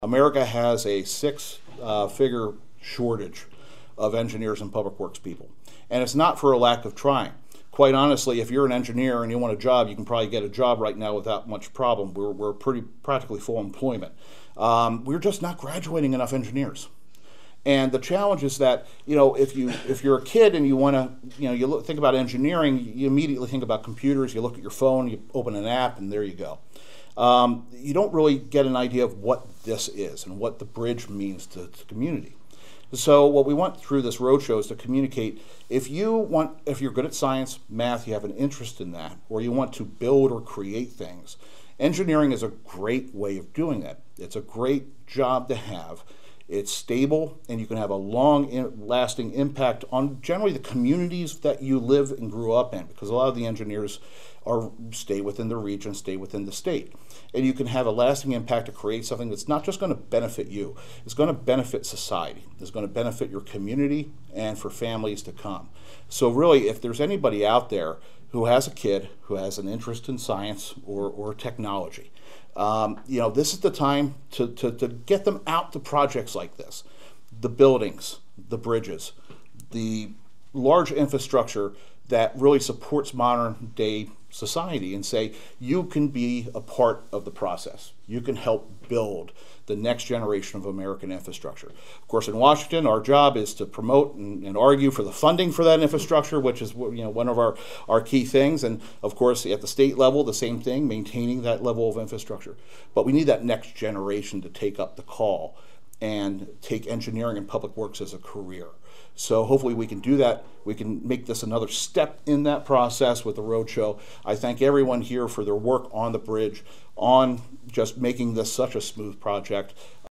America has a six uh, figure shortage of engineers and public works people. And it's not for a lack of trying. Quite honestly, if you're an engineer and you want a job, you can probably get a job right now without much problem. We're, we're pretty practically full employment. Um, we're just not graduating enough engineers. And the challenge is that you know if you if you're a kid and you want to you know you look, think about engineering, you immediately think about computers. You look at your phone, you open an app, and there you go um, you don't really get an idea of what this is and what the bridge means to the community. So what we want through this roadshow is to communicate if you want if you're good at science, math, you have an interest in that, or you want to build or create things, engineering is a great way of doing that. It's a great job to have. It's stable and you can have a long lasting impact on generally the communities that you live and grew up in because a lot of the engineers are stay within the region, stay within the state. And you can have a lasting impact to create something that's not just going to benefit you, it's going to benefit society, it's going to benefit your community and for families to come. So, really, if there's anybody out there who has a kid who has an interest in science or, or technology, um, you know, this is the time to, to, to get them out to projects like this. The buildings, the bridges, the large infrastructure that really supports modern day society and say you can be a part of the process. You can help build the next generation of American infrastructure. Of course, in Washington, our job is to promote and, and, argue for the funding for that infrastructure, which is you know one of our, our key things. And of course, at the state level, the same thing, maintaining that level of infrastructure. But we need that next generation to take up the call and take engineering and public works as a career. So hopefully we can do that. We can make this another step in that process with the roadshow. I thank everyone here for their work on the bridge, on just making this such a smooth project.